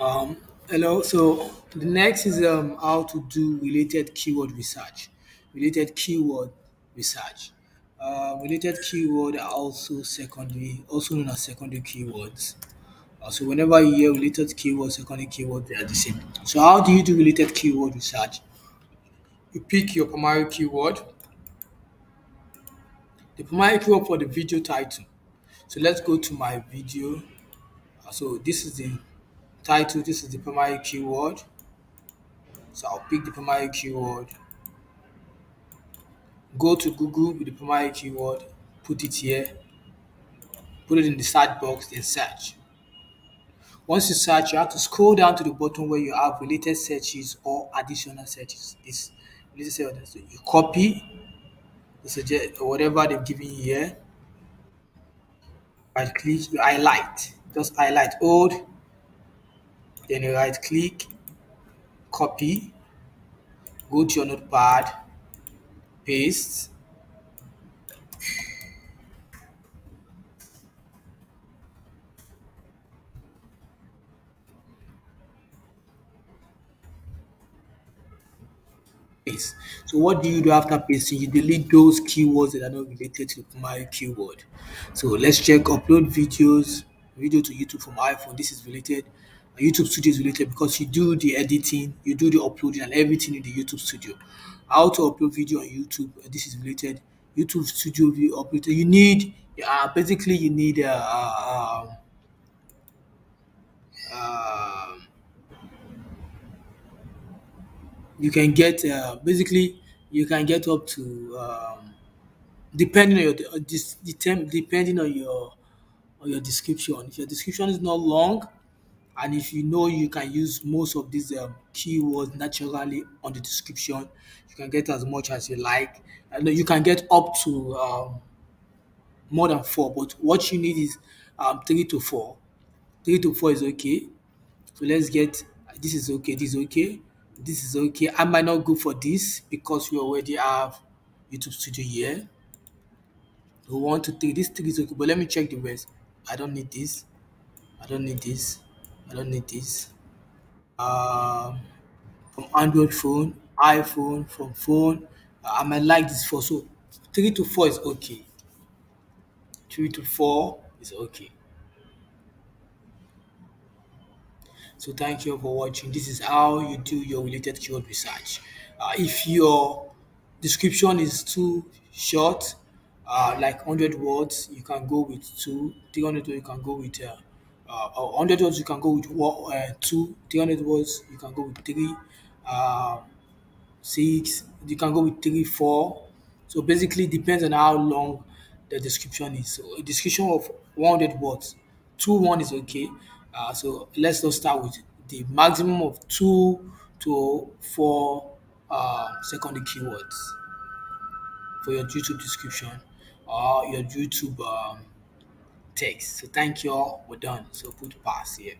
Um, hello. So the next is um, how to do related keyword research. Related keyword research. Uh, related keyword are also secondary, also known as secondary keywords. Uh, so whenever you hear related keyword, secondary keyword, they are the same. So how do you do related keyword research? You pick your primary keyword, the primary keyword for the video title. So let's go to my video. Uh, So this is the title, this is the primary keyword. So I'll pick the primary keyword, go to Google with the primary keyword, put it here, put it in the search box, then search. Once you search, you have to scroll down to the bottom where you have related searches or additional searches. This related searches. So you copy the suggest whatever they've given you here. Right click, you highlight. Just highlight old, then you right click, copy, go to your notepad, paste, paste. So what do you do after pasting? You delete those keywords that are not related to primary keyword. So let's check upload videos, video to YouTube from iPhone. This is related. Uh, YouTube Studio is related because you do the editing, you do the uploading and everything in the YouTube Studio. How to upload video on YouTube? uh, This is related. YouTube Studio view upload. You need uh, basically you need uh, uh, uh, you can get uh, basically you can get up to um, depending on your uh, dis- determ- depending on your on your description. If your description is not long, and if you know you can use most of these um, keywords naturally on the description, you can get as much as you like. And you can get up to um, more than four. But what you need is um, three to four. Three to four is okay. So let's get this is okay, this is okay, this is okay. I might not go for this because we already have YouTube Studio here. So one, two, three. This three is okay, but let me check the rest. I don't need this. I don't need this. I don't need this. Um, from Android phone, iPhone, from phone. I might like this four. So three to four is okay. Three to four is okay. So thank you for watching. This is how you do your related keyword research. Uh, if your description is too short, uh, like 100 words, you can go with two. 300 words, you can go with uh, uh, or 100 words, you can go with one, uh, two. 300 words, you can go with three. Uh, six. You can go with three, four. So basically, depends on how long the description is. So a description of 100 words, two one is okay. Uh, so let's just start with the maximum of two to four uh, secondary keywords for your YouTube description or your YouTube um, text. So thank you all. We're done. So put pass here.